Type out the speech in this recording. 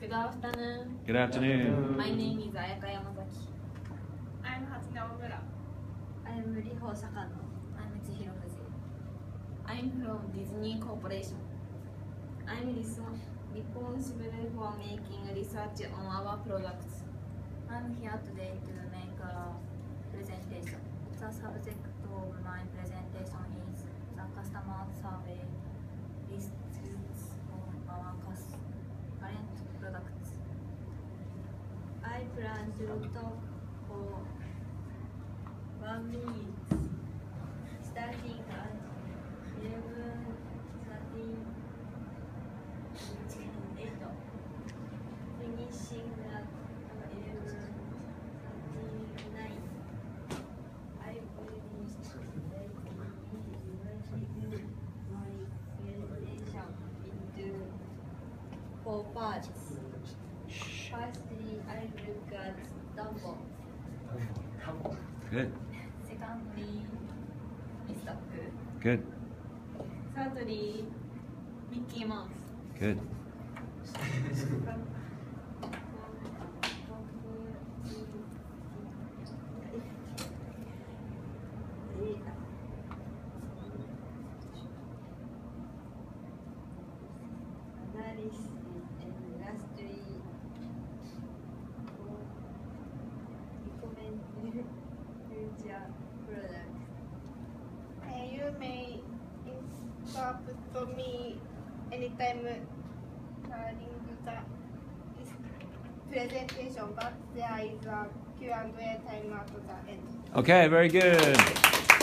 Good afternoon. Good afternoon. My name is Ayaka Yamazaki. I'm Hatsune Omura. I am Riho Sakano. I'm Chihiro Fuji. I'm from Disney Corporation. I'm res- responsible for making research on our products. I'm here today to make a presentation. The subject of my presentation is I plan to talk for one minute, starting at eleven thirteen eight, finishing at eleven thirty nine. I will be dividing my presentation into four parts. Firstly, I look at Dumbo. Good. Secondly. Pooh. Good. Thirdly, Mickey Mouse. Good. Analysis and lastly, interrupt me anytime the presentation, but there is a Q&A time at the end. Okay, very good.